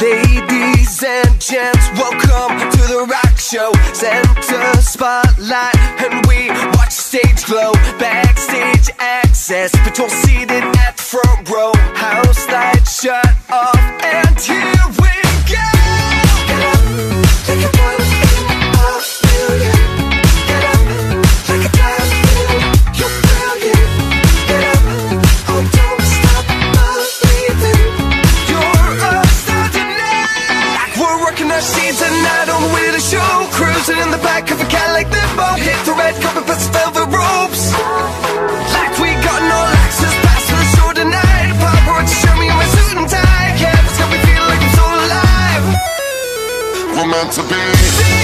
Ladies and gents, welcome to the rock show. Center spotlight, and we watch stage glow. Backstage access, patrol seated at the front row. House lights shut off, and here Cruising in the back of a Cadillac limo. Hit the red carpet, past the velvet ropes. Like we got no access pass to the show tonight. Paparazzi show me my suit and tie. Yeah, it's got me feeling like I'm so alive. We're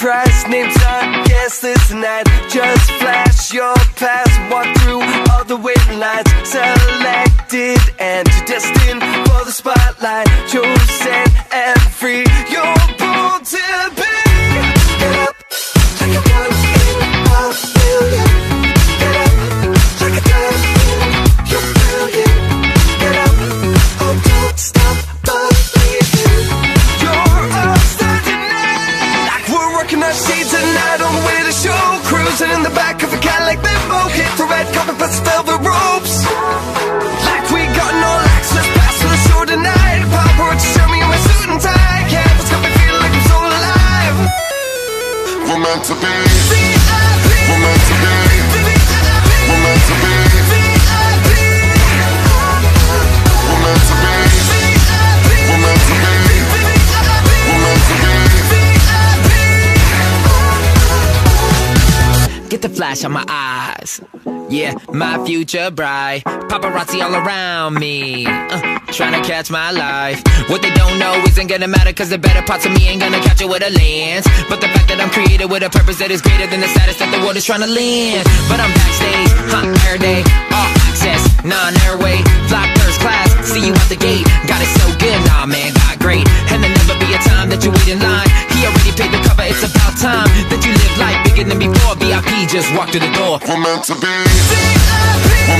price, names on guest list tonight. Just flash your pass, walk through all the waiting lines. Selected and destined for the spotlight. Chosen and free, Cruising in the back of a Cadillac limo. Hit the red carpet, past the velvet ropes. Like we got no access pass to the show tonight. Pop Paparazzi show me in my suit and tie. It's got me feeling like I'm so alive. We're meant to be. Get the flash on my eyes. Yeah, my future bright. Paparazzi all around me. Uh, trying to catch my life. What they don't know isn't gonna matter, cause the better parts of me ain't gonna catch it with a lens. But the fact that I'm created with a purpose that is greater than the status that the world is trying to land. But I'm backstage, huh, every day. All access, non airway. Fly first class, see you at the gate. Just walk through the door. We're meant to be. We're meant to be. We're meant to be.